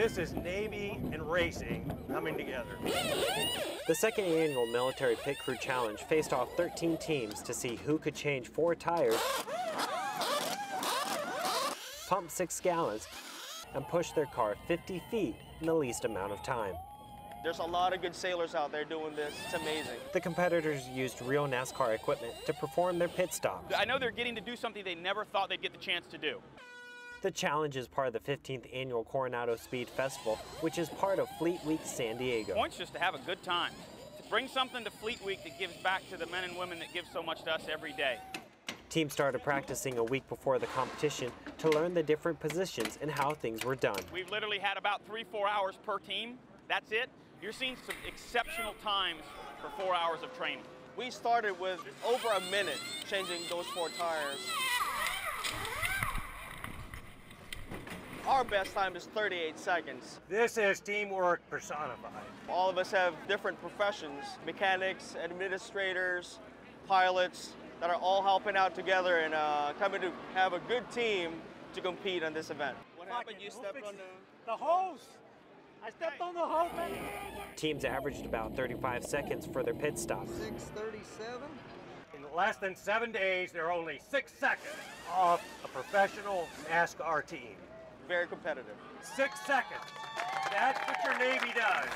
This is Navy and racing coming together. The second annual Military Pit Crew Challenge faced off 13 teams to see who could change four tires, pump six gallons, and push their car 50 feet in the least amount of time. There's a lot of good sailors out there doing this. It's amazing. The competitors used real NASCAR equipment to perform their pit stops. I know they're getting to do something they never thought they'd get the chance to do. The challenge is part of the 15th annual Coronado Speed Festival, which is part of Fleet Week San Diego. Point's just to have a good time, to bring something to Fleet Week that gives back to the men and women that give so much to us every day. Teams started practicing a week before the competition to learn the different positions and how things were done. We've literally had about three, four hours per team. That's it. You're seeing some exceptional times for four hours of training. We started with over a minute changing those four tires. Our best time is 38 seconds. This is teamwork personified. All of us have different professions, mechanics, administrators, pilots, that are all helping out together and uh, coming to have a good team to compete on this event. What happened? You stepped on the... The hose! I stepped on the hose, man. Teams averaged about 35 seconds for their pit stops. 637. In less than seven days, they're only six seconds off a professional NASCAR team. Very competitive. Six seconds. That's what your Navy does.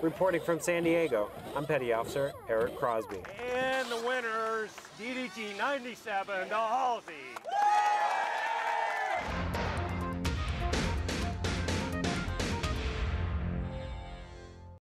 Reporting from San Diego, I'm Petty Officer Eric Crosby. And the winners, DDG 97, the Halsey.